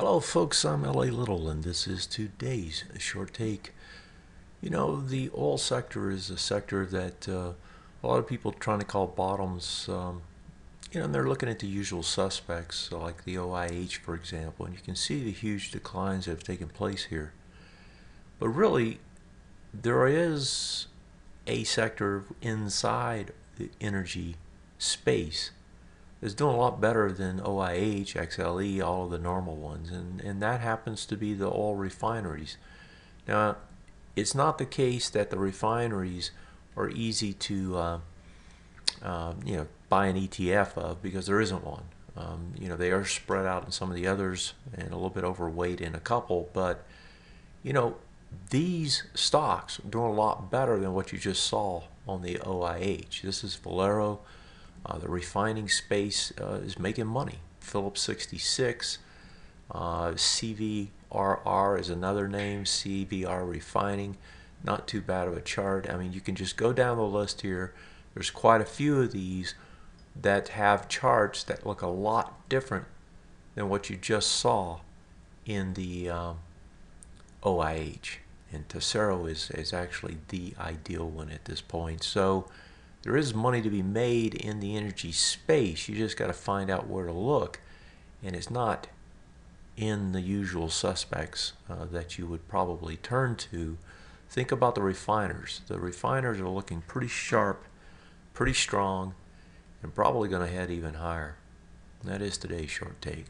Hello, folks. I'm L.A. Little, and this is today's short take. You know, the oil sector is a sector that uh, a lot of people trying to call bottoms. Um, you know, and they're looking at the usual suspects, like the OIH, for example, and you can see the huge declines that have taken place here. But really, there is a sector inside the energy space is doing a lot better than OIH, XLE, all of the normal ones, and, and that happens to be the oil refineries. Now, it's not the case that the refineries are easy to, uh, uh, you know, buy an ETF of because there isn't one. Um, you know, they are spread out in some of the others and a little bit overweight in a couple, but, you know, these stocks are doing a lot better than what you just saw on the OIH. This is Valero. Uh, the refining space uh, is making money. Phillips 66, uh, CVRR is another name, CVR Refining. Not too bad of a chart. I mean, you can just go down the list here. There's quite a few of these that have charts that look a lot different than what you just saw in the um, OIH. And Tesoro is, is actually the ideal one at this point. So there is money to be made in the energy space. You just got to find out where to look. And it's not in the usual suspects uh, that you would probably turn to. Think about the refiners. The refiners are looking pretty sharp, pretty strong, and probably going to head even higher. That is today's short take.